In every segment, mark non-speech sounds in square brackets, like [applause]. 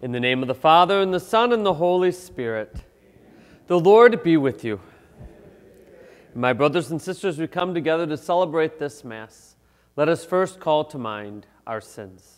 In the name of the Father, and the Son, and the Holy Spirit. The Lord be with you. My brothers and sisters, we come together to celebrate this Mass. Let us first call to mind our sins.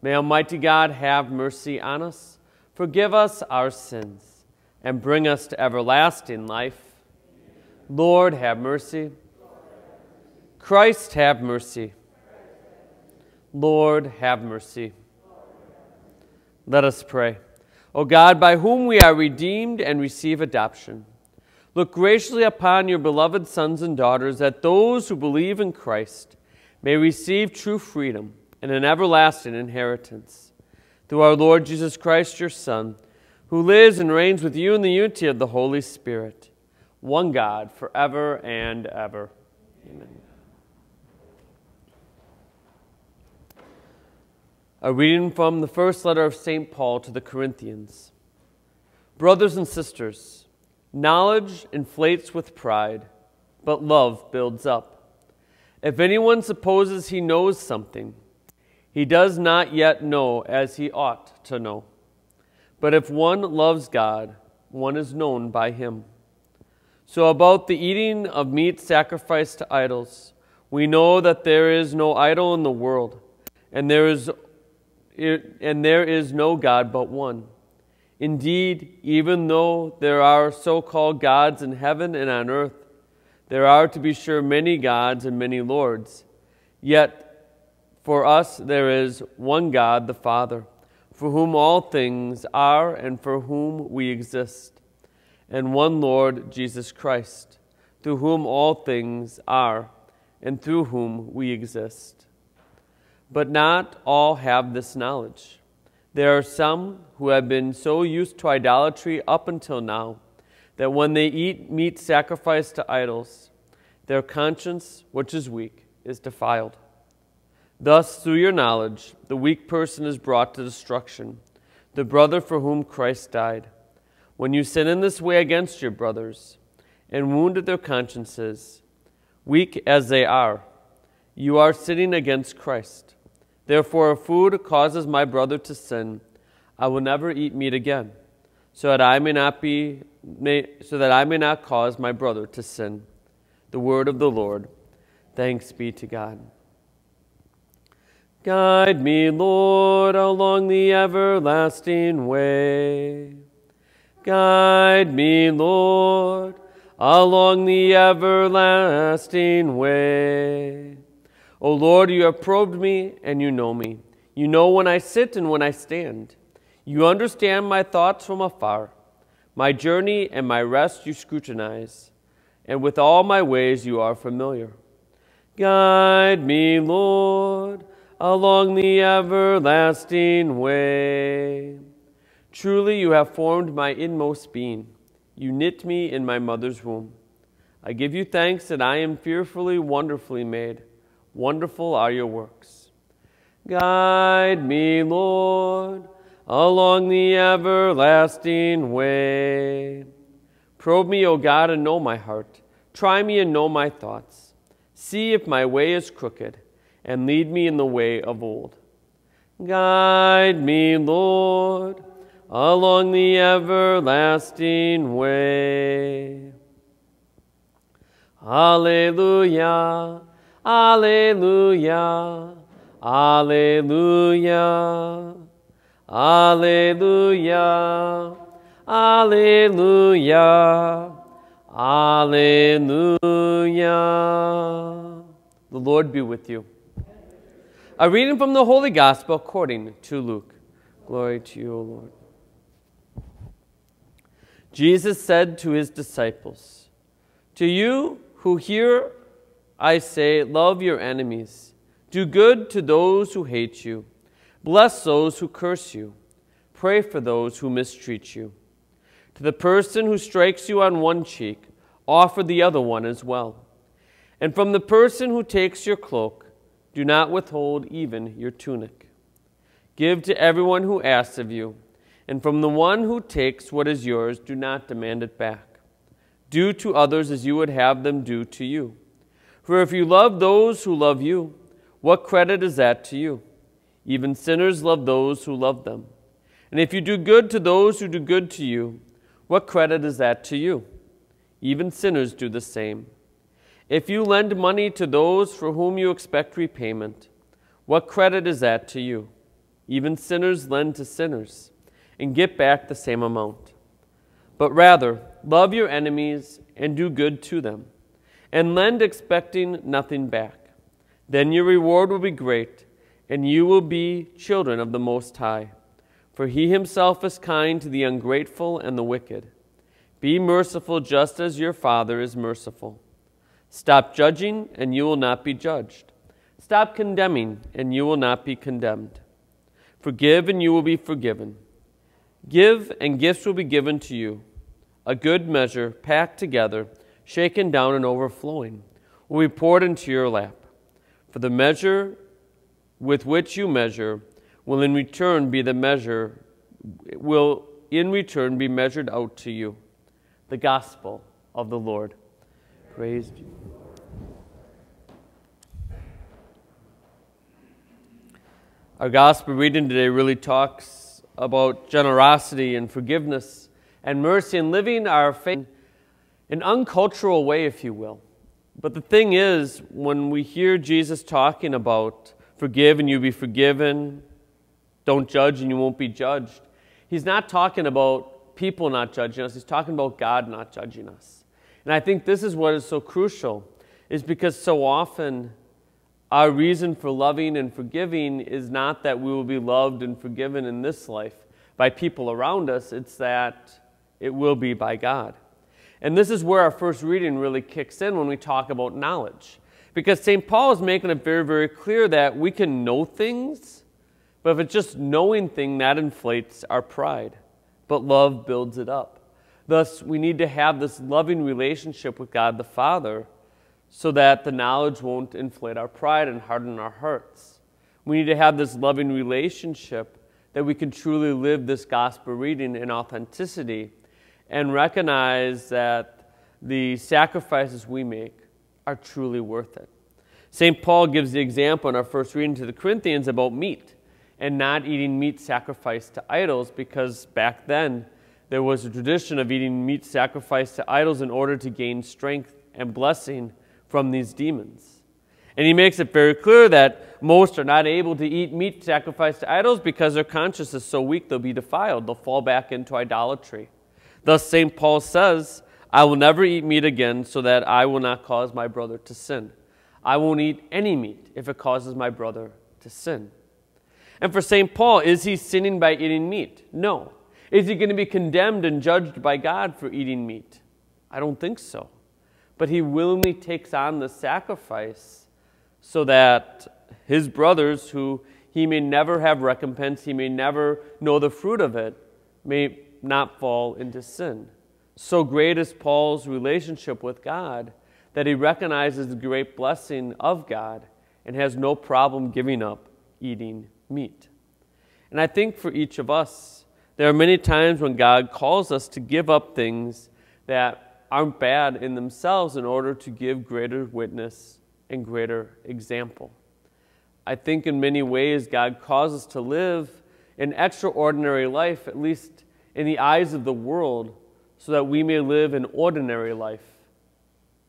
May Almighty God have mercy on us, forgive us our sins, and bring us to everlasting life. Lord, have mercy. Christ, have mercy. Lord, have mercy. Let us pray. O God, by whom we are redeemed and receive adoption, look graciously upon your beloved sons and daughters, that those who believe in Christ may receive true freedom and an everlasting inheritance. Through our Lord Jesus Christ, your Son, who lives and reigns with you in the unity of the Holy Spirit, one God, forever and ever. Amen. A reading from the first letter of St. Paul to the Corinthians. Brothers and sisters, knowledge inflates with pride, but love builds up. If anyone supposes he knows something, he does not yet know as he ought to know. But if one loves God, one is known by him. So, about the eating of meat sacrificed to idols, we know that there is no idol in the world, and there is, and there is no God but one. Indeed, even though there are so called gods in heaven and on earth, there are to be sure many gods and many lords. Yet for us there is one God, the Father, for whom all things are and for whom we exist, and one Lord, Jesus Christ, through whom all things are and through whom we exist. But not all have this knowledge. There are some who have been so used to idolatry up until now that when they eat meat sacrificed to idols, their conscience, which is weak, is defiled. Thus, through your knowledge, the weak person is brought to destruction, the brother for whom Christ died. When you sin in this way against your brothers and wounded their consciences, weak as they are, you are sinning against Christ. Therefore, if food causes my brother to sin, I will never eat meat again, so that I may not be may, so that I may not cause my brother to sin. The word of the Lord. Thanks be to God. Guide me, Lord, along the everlasting way. Guide me, Lord, along the everlasting way. O Lord, you have probed me and you know me. You know when I sit and when I stand. You understand my thoughts from afar. My journey and my rest you scrutinize, and with all my ways you are familiar. Guide me, Lord along the everlasting way. Truly, you have formed my inmost being. You knit me in my mother's womb. I give you thanks that I am fearfully, wonderfully made. Wonderful are your works. Guide me, Lord, along the everlasting way. Probe me, O God, and know my heart. Try me and know my thoughts. See if my way is crooked and lead me in the way of old. Guide me, Lord, along the everlasting way. Alleluia, Alleluia, Alleluia, Alleluia, Alleluia, Alleluia. The Lord be with you. A reading from the Holy Gospel according to Luke. Glory to you, O Lord. Jesus said to his disciples, To you who hear, I say, love your enemies, do good to those who hate you, bless those who curse you, pray for those who mistreat you. To the person who strikes you on one cheek, offer the other one as well. And from the person who takes your cloak, do not withhold even your tunic. Give to everyone who asks of you, and from the one who takes what is yours, do not demand it back. Do to others as you would have them do to you. For if you love those who love you, what credit is that to you? Even sinners love those who love them. And if you do good to those who do good to you, what credit is that to you? Even sinners do the same. If you lend money to those for whom you expect repayment, what credit is that to you? Even sinners lend to sinners and get back the same amount. But rather, love your enemies and do good to them, and lend expecting nothing back. Then your reward will be great, and you will be children of the Most High. For he himself is kind to the ungrateful and the wicked. Be merciful just as your Father is merciful. Stop judging, and you will not be judged. Stop condemning, and you will not be condemned. Forgive, and you will be forgiven. Give, and gifts will be given to you. A good measure, packed together, shaken down, and overflowing, will be poured into your lap. For the measure with which you measure will in return be the measure, will in return be measured out to you. The gospel of the Lord praised you. Our gospel reading today really talks about generosity and forgiveness and mercy and living our faith in an uncultural way, if you will. But the thing is, when we hear Jesus talking about forgive and you'll be forgiven, don't judge and you won't be judged, he's not talking about people not judging us, he's talking about God not judging us. And I think this is what is so crucial, is because so often our reason for loving and forgiving is not that we will be loved and forgiven in this life by people around us, it's that it will be by God. And this is where our first reading really kicks in when we talk about knowledge. Because St. Paul is making it very, very clear that we can know things, but if it's just knowing thing, that inflates our pride. But love builds it up. Thus, we need to have this loving relationship with God the Father so that the knowledge won't inflate our pride and harden our hearts. We need to have this loving relationship that we can truly live this gospel reading in authenticity and recognize that the sacrifices we make are truly worth it. St. Paul gives the example in our first reading to the Corinthians about meat and not eating meat sacrificed to idols because back then, there was a tradition of eating meat sacrificed to idols in order to gain strength and blessing from these demons. And he makes it very clear that most are not able to eat meat sacrificed to idols because their conscience is so weak they'll be defiled. They'll fall back into idolatry. Thus, St. Paul says, I will never eat meat again so that I will not cause my brother to sin. I won't eat any meat if it causes my brother to sin. And for St. Paul, is he sinning by eating meat? No. Is he going to be condemned and judged by God for eating meat? I don't think so. But he willingly takes on the sacrifice so that his brothers, who he may never have recompense, he may never know the fruit of it, may not fall into sin. So great is Paul's relationship with God that he recognizes the great blessing of God and has no problem giving up eating meat. And I think for each of us, there are many times when God calls us to give up things that aren't bad in themselves in order to give greater witness and greater example. I think in many ways God calls us to live an extraordinary life, at least in the eyes of the world, so that we may live an ordinary life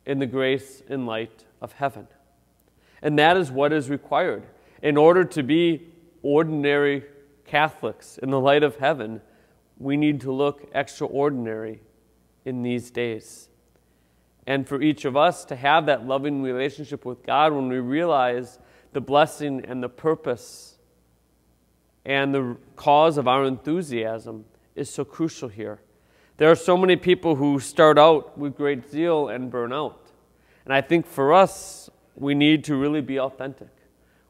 in the grace and light of heaven. And that is what is required. In order to be ordinary Catholics, in the light of heaven, we need to look extraordinary in these days. and for each of us to have that loving relationship with God when we realize the blessing and the purpose and the cause of our enthusiasm is so crucial here. There are so many people who start out with great zeal and burn out. And I think for us, we need to really be authentic.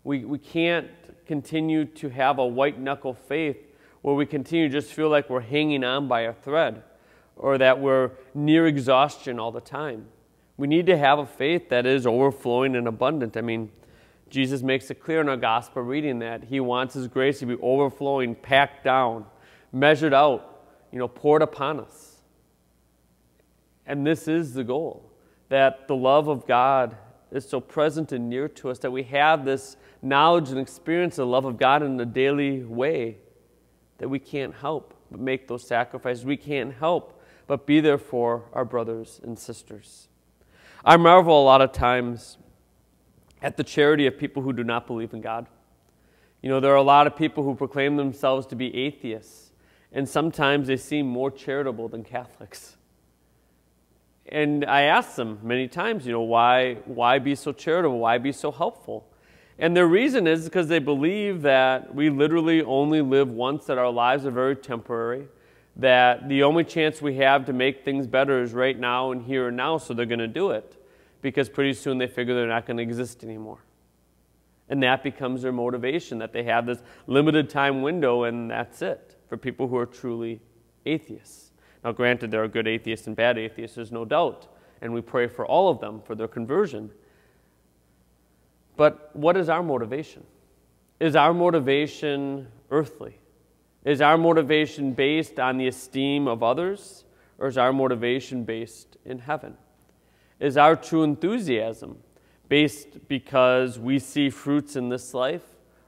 We, we can't continue to have a white knuckle faith where we continue to just feel like we're hanging on by a thread or that we're near exhaustion all the time. We need to have a faith that is overflowing and abundant. I mean, Jesus makes it clear in our gospel reading that he wants his grace to be overflowing, packed down, measured out, you know, poured upon us. And this is the goal that the love of God is so present and near to us that we have this knowledge and experience of the love of God in a daily way that we can't help but make those sacrifices. We can't help but be there for our brothers and sisters. I marvel a lot of times at the charity of people who do not believe in God. You know, there are a lot of people who proclaim themselves to be atheists, and sometimes they seem more charitable than Catholics. And I ask them many times, you know, why, why be so charitable? Why be so helpful? And their reason is because they believe that we literally only live once, that our lives are very temporary, that the only chance we have to make things better is right now and here and now, so they're going to do it because pretty soon they figure they're not going to exist anymore. And that becomes their motivation, that they have this limited time window and that's it for people who are truly atheists. Now, granted, there are good atheists and bad atheists, there's no doubt, and we pray for all of them for their conversion. But what is our motivation? Is our motivation earthly? Is our motivation based on the esteem of others, or is our motivation based in heaven? Is our true enthusiasm based because we see fruits in this life,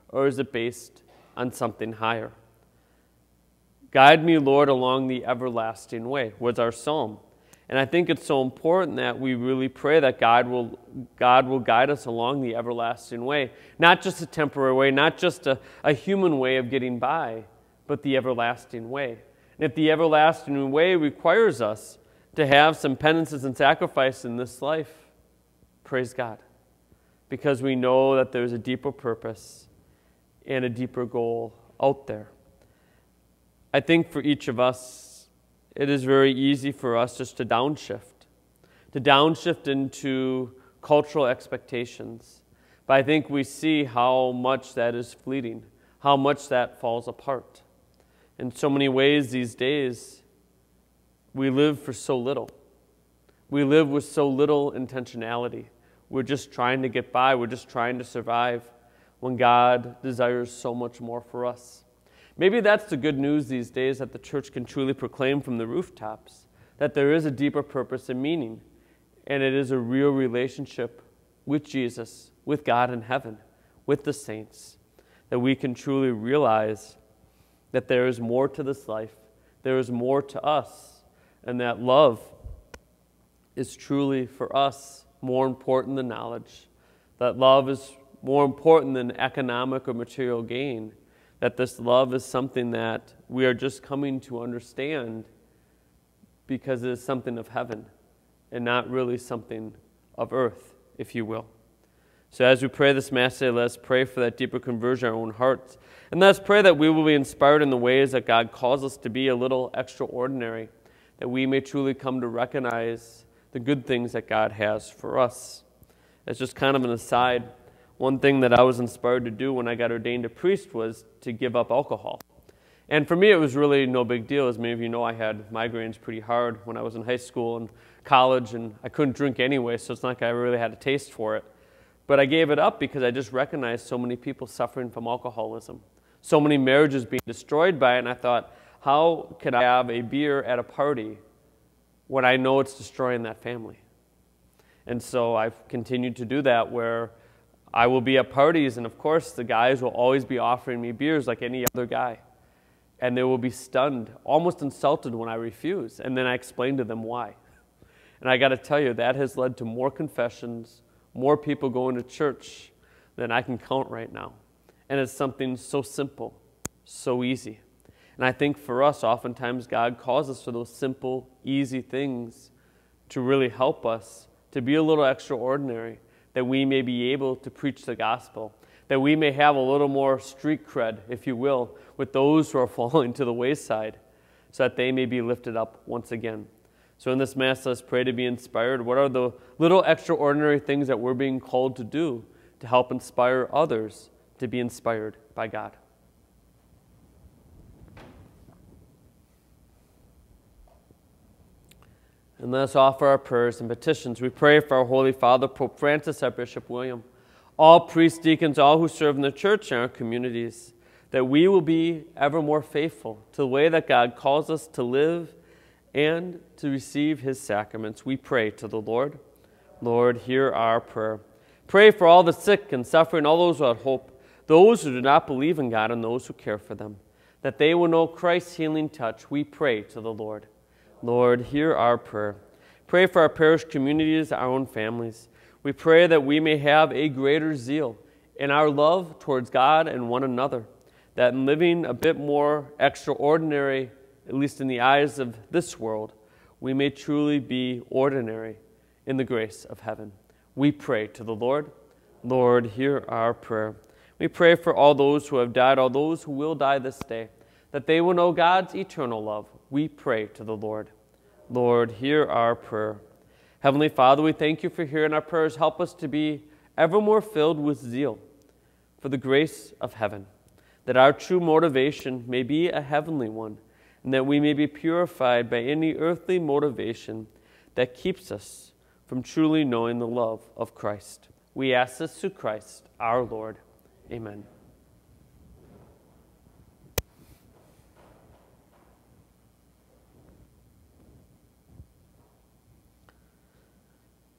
or is it based on something higher? Guide me, Lord, along the everlasting way, was our psalm. And I think it's so important that we really pray that God will, God will guide us along the everlasting way. Not just a temporary way, not just a, a human way of getting by, but the everlasting way. And if the everlasting way requires us to have some penances and sacrifice in this life, praise God. Because we know that there's a deeper purpose and a deeper goal out there. I think for each of us, it is very easy for us just to downshift, to downshift into cultural expectations. But I think we see how much that is fleeting, how much that falls apart in so many ways these days, we live for so little. We live with so little intentionality. We're just trying to get by, we're just trying to survive when God desires so much more for us. Maybe that's the good news these days that the church can truly proclaim from the rooftops that there is a deeper purpose and meaning, and it is a real relationship with Jesus, with God in heaven, with the saints, that we can truly realize that there is more to this life, there is more to us, and that love is truly for us more important than knowledge, that love is more important than economic or material gain, that this love is something that we are just coming to understand because it is something of heaven and not really something of earth, if you will. So as we pray this Mass today, let's pray for that deeper conversion in our own hearts. And let's pray that we will be inspired in the ways that God calls us to be a little extraordinary, that we may truly come to recognize the good things that God has for us. As just kind of an aside, one thing that I was inspired to do when I got ordained a priest was to give up alcohol. And for me, it was really no big deal. As many of you know, I had migraines pretty hard when I was in high school and college, and I couldn't drink anyway, so it's not like I really had a taste for it. But I gave it up because I just recognized so many people suffering from alcoholism, so many marriages being destroyed by it, and I thought, how could I have a beer at a party when I know it's destroying that family? And so I've continued to do that where I will be at parties, and of course, the guys will always be offering me beers like any other guy. And they will be stunned, almost insulted when I refuse. And then I explain to them why. And I got to tell you, that has led to more confessions, more people going to church than I can count right now. And it's something so simple, so easy. And I think for us, oftentimes God calls us for those simple, easy things to really help us to be a little extraordinary, that we may be able to preach the gospel, that we may have a little more street cred, if you will, with those who are [laughs] falling to the wayside, so that they may be lifted up once again. So in this Mass, let's pray to be inspired. What are the little extraordinary things that we're being called to do to help inspire others to be inspired by God? And let us offer our prayers and petitions. We pray for our Holy Father, Pope Francis, our Bishop William, all priests, deacons, all who serve in the church and our communities, that we will be ever more faithful to the way that God calls us to live and to receive his sacraments. We pray to the Lord. Lord, hear our prayer. Pray for all the sick and suffering, all those without hope, those who do not believe in God, and those who care for them, that they will know Christ's healing touch. We pray to the Lord. Lord, hear our prayer. Pray for our parish communities, our own families. We pray that we may have a greater zeal in our love towards God and one another, that in living a bit more extraordinary, at least in the eyes of this world, we may truly be ordinary in the grace of heaven. We pray to the Lord. Lord, hear our prayer. We pray for all those who have died, all those who will die this day, that they will know God's eternal love we pray to the Lord. Lord, hear our prayer. Heavenly Father, we thank you for hearing our prayers. Help us to be ever more filled with zeal for the grace of heaven, that our true motivation may be a heavenly one, and that we may be purified by any earthly motivation that keeps us from truly knowing the love of Christ. We ask this through Christ our Lord. Amen.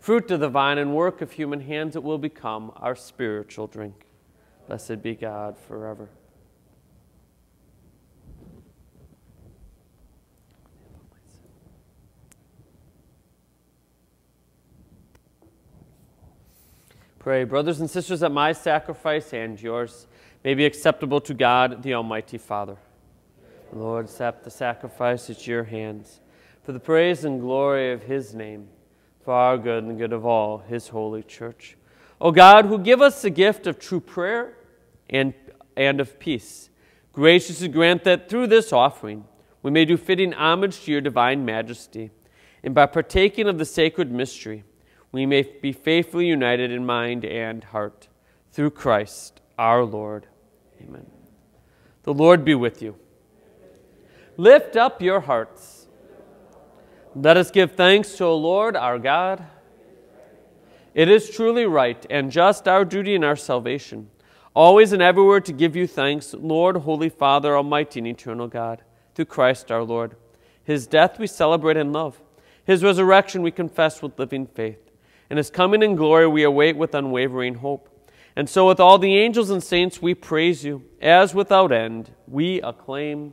fruit of the vine and work of human hands, it will become our spiritual drink. Blessed be God forever. Pray, brothers and sisters, that my sacrifice and yours may be acceptable to God, the Almighty Father. Lord, accept the sacrifice at your hands for the praise and glory of his name for our good and the good of all his holy church. O God, who give us the gift of true prayer and, and of peace, graciously grant that through this offering we may do fitting homage to your divine majesty, and by partaking of the sacred mystery, we may be faithfully united in mind and heart. Through Christ our Lord. Amen. The Lord be with you. Lift up your hearts. Let us give thanks to the Lord our God. It is truly right and just our duty and our salvation, always and everywhere to give you thanks, Lord, Holy Father, Almighty and eternal God, through Christ our Lord. His death we celebrate and love. His resurrection we confess with living faith. And his coming in glory we await with unwavering hope. And so, with all the angels and saints, we praise you, as without end we acclaim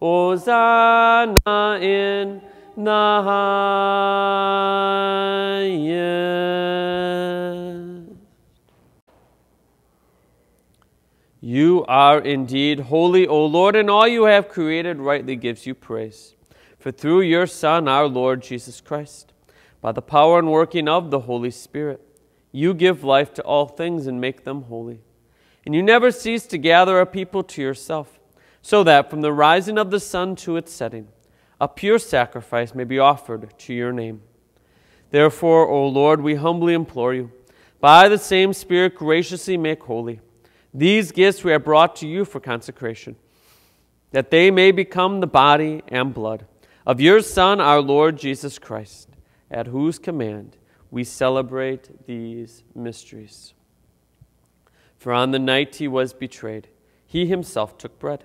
Hosanna in the highest. You are indeed holy, O Lord, and all you have created rightly gives you praise. For through your Son, our Lord Jesus Christ, by the power and working of the Holy Spirit, you give life to all things and make them holy. And you never cease to gather a people to yourself so that from the rising of the sun to its setting, a pure sacrifice may be offered to your name. Therefore, O Lord, we humbly implore you, by the same Spirit graciously make holy. These gifts we have brought to you for consecration, that they may become the body and blood of your Son, our Lord Jesus Christ, at whose command we celebrate these mysteries. For on the night he was betrayed, he himself took bread,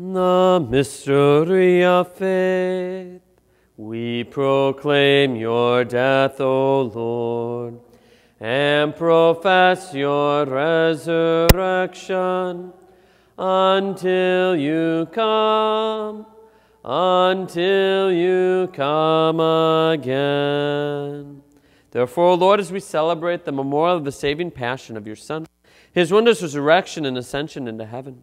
The mystery of faith. We proclaim your death, O Lord, and profess your resurrection until you come, until you come again. Therefore, Lord, as we celebrate the memorial of the saving passion of your Son, his wondrous resurrection and ascension into heaven,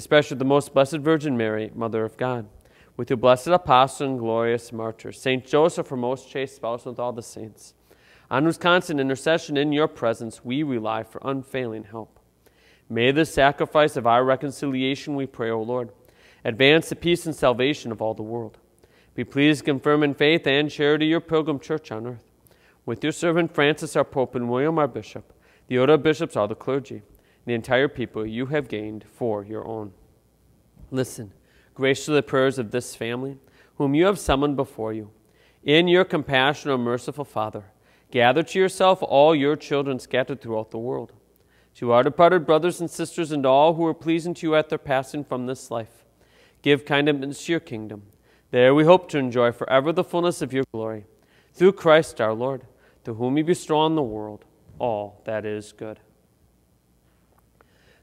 especially the most blessed Virgin Mary, Mother of God, with your blessed apostle and glorious martyr, Saint Joseph, our most chaste spouse, with all the saints, on whose constant intercession in your presence we rely for unfailing help. May the sacrifice of our reconciliation, we pray, O Lord, advance the peace and salvation of all the world. Be pleased to confirm in faith and charity your pilgrim church on earth. With your servant Francis, our Pope, and William, our Bishop, the order of bishops, all the clergy, the entire people you have gained for your own. Listen, grace to the prayers of this family, whom you have summoned before you. In your compassion, O merciful Father, gather to yourself all your children scattered throughout the world. To our departed brothers and sisters and all who are pleasing to you at their passing from this life, give kind admittance to your kingdom. There we hope to enjoy forever the fullness of your glory. Through Christ our Lord, to whom you bestow on the world all that is good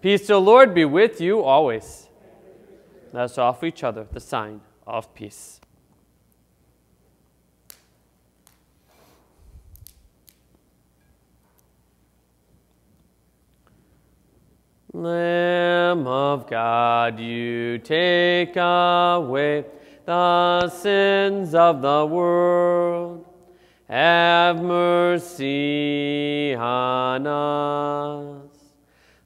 Peace to the Lord be with you always. Let us offer each other the sign of peace. Lamb of God, you take away the sins of the world. Have mercy on us.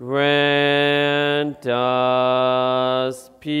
Grant us peace.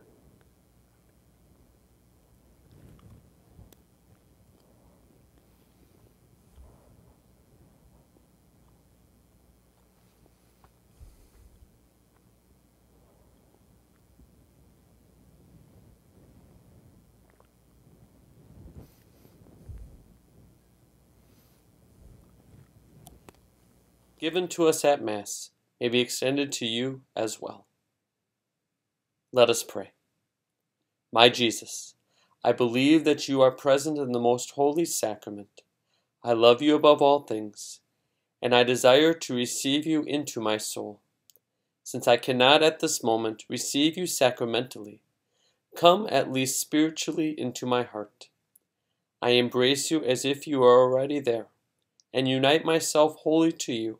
Given to us at Mass may be extended to you as well. Let us pray. My Jesus, I believe that you are present in the most holy sacrament. I love you above all things, and I desire to receive you into my soul. Since I cannot at this moment receive you sacramentally, come at least spiritually into my heart. I embrace you as if you are already there, and unite myself wholly to you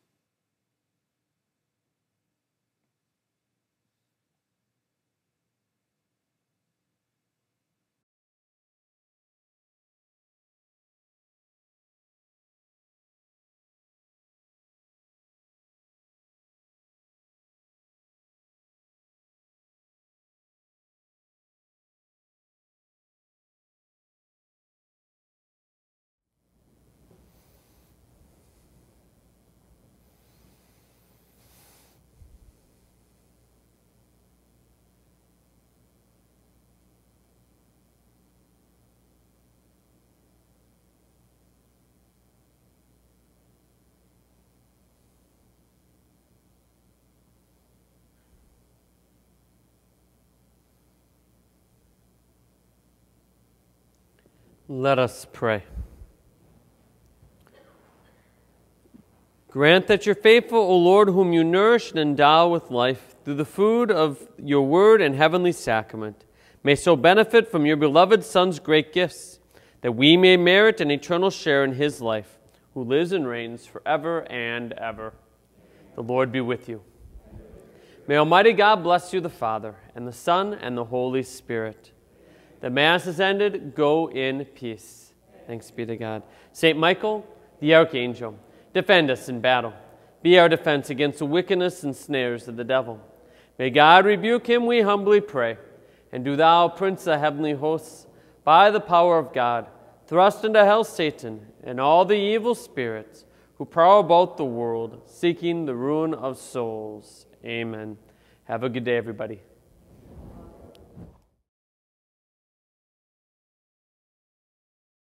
Let us pray. Grant that your faithful, O Lord, whom you nourish and endow with life through the food of your word and heavenly sacrament, may so benefit from your beloved Son's great gifts, that we may merit an eternal share in his life, who lives and reigns forever and ever. The Lord be with you. May Almighty God bless you, the Father, and the Son, and the Holy Spirit. The Mass is ended. Go in peace. Thanks be to God. St. Michael, the Archangel, defend us in battle. Be our defense against the wickedness and snares of the devil. May God rebuke him, we humbly pray. And do thou, Prince of heavenly hosts, by the power of God, thrust into hell Satan and all the evil spirits who prowl about the world, seeking the ruin of souls. Amen. Have a good day, everybody.